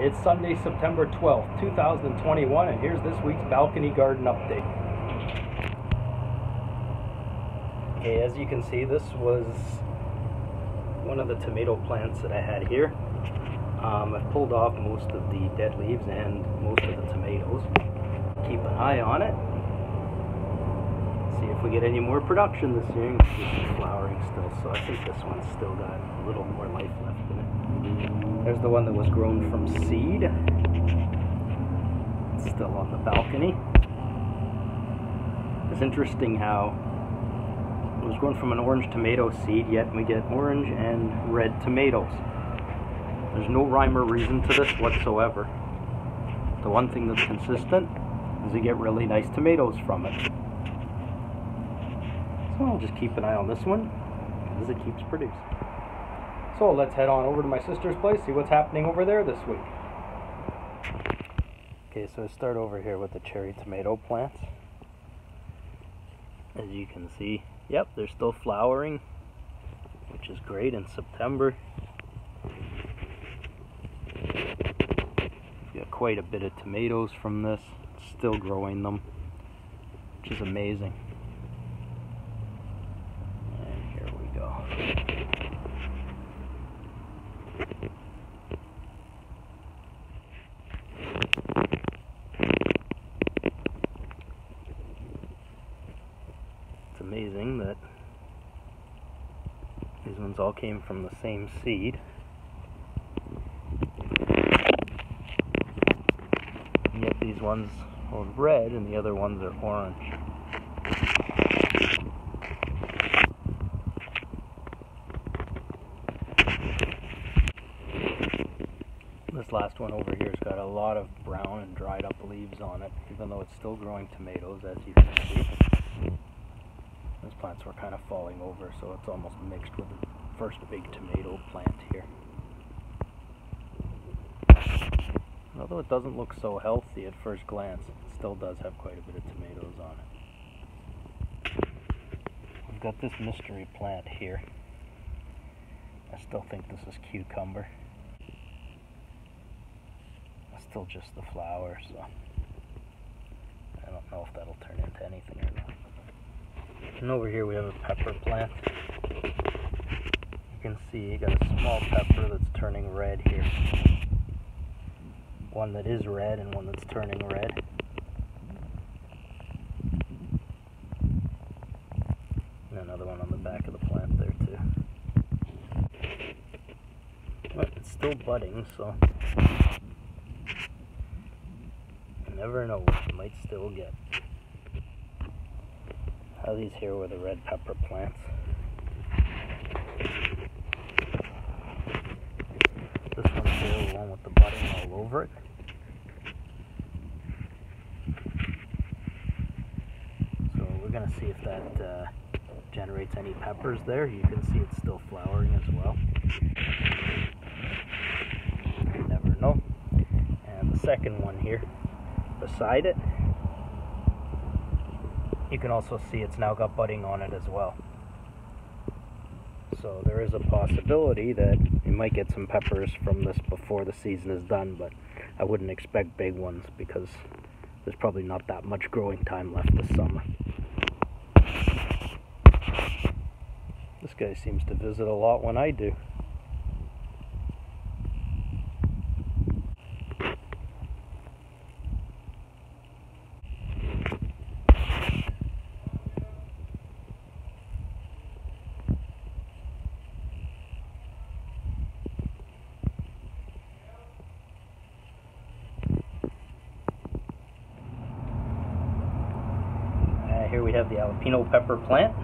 It's Sunday, September 12th, 2021, and here's this week's balcony garden update. Okay, as you can see, this was one of the tomato plants that I had here. Um, I've pulled off most of the dead leaves and most of the tomatoes. Keep an eye on it. If we get any more production this year. it's flowering still, so I think this one's still got a little more life left in it. There's the one that was grown from seed. It's still on the balcony. It's interesting how it was grown from an orange tomato seed, yet we get orange and red tomatoes. There's no rhyme or reason to this whatsoever. The one thing that's consistent is you get really nice tomatoes from it. I'll just keep an eye on this one as it keeps producing. So let's head on over to my sister's place, see what's happening over there this week. Okay, so I start over here with the cherry tomato plants. As you can see, yep, they're still flowering, which is great in September. We've got quite a bit of tomatoes from this, still growing them, which is amazing. And here we go. It's amazing that these ones all came from the same seed. And yet these ones are red and the other ones are orange. This last one over here has got a lot of brown and dried up leaves on it, even though it's still growing tomatoes, as you can see. Those plants were kind of falling over, so it's almost mixed with the first big tomato plant here. Although it doesn't look so healthy at first glance, it still does have quite a bit of tomatoes on it. We've got this mystery plant here. I still think this is cucumber still just the flower, so I don't know if that'll turn into anything or not. And over here we have a pepper plant. You can see you got a small pepper that's turning red here. One that is red and one that's turning red. And another one on the back of the plant there too. But it's still budding, so never know what you might still get. How these here were the red pepper plants. This one's here, the one with the budding all over it. So we're to see if that uh, generates any peppers there. You can see it's still flowering as well. You never know. And the second one here beside it. You can also see it's now got budding on it as well. So there is a possibility that you might get some peppers from this before the season is done, but I wouldn't expect big ones because there's probably not that much growing time left this summer. This guy seems to visit a lot when I do. here we have the jalapeno pepper plant.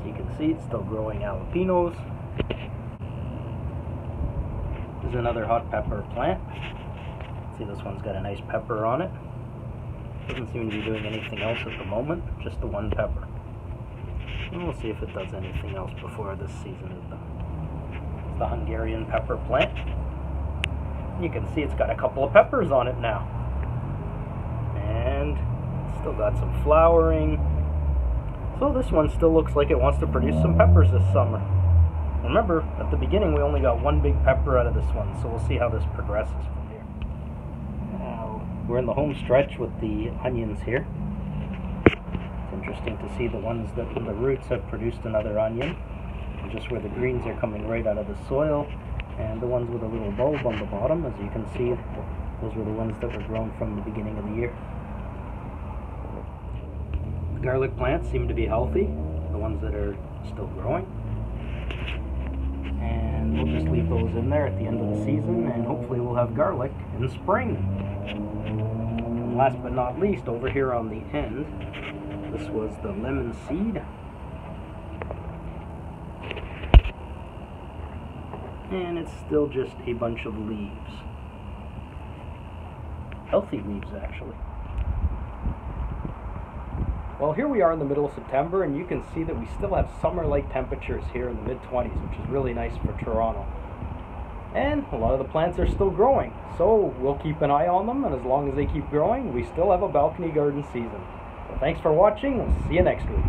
As you can see, it's still growing jalapenos. There's another hot pepper plant. See, this one's got a nice pepper on it. Doesn't seem to be doing anything else at the moment, just the one pepper. And we'll see if it does anything else before this season is done. It's the Hungarian pepper plant. You can see it's got a couple of peppers on it now. Still got some flowering. So this one still looks like it wants to produce some peppers this summer. Remember, at the beginning we only got one big pepper out of this one, so we'll see how this progresses from here. Now, we're in the home stretch with the onions here. It's interesting to see the ones that the roots have produced another onion, just where the greens are coming right out of the soil, and the ones with a little bulb on the bottom, as you can see, those were the ones that were grown from the beginning of the year. Garlic plants seem to be healthy, the ones that are still growing. And we'll just leave those in there at the end of the season, and hopefully we'll have garlic in spring. And last but not least, over here on the end, this was the lemon seed. And it's still just a bunch of leaves. Healthy leaves, actually. Well, here we are in the middle of September, and you can see that we still have summer-like temperatures here in the mid-20s, which is really nice for Toronto. And a lot of the plants are still growing, so we'll keep an eye on them, and as long as they keep growing, we still have a balcony garden season. So thanks for watching, we'll see you next week.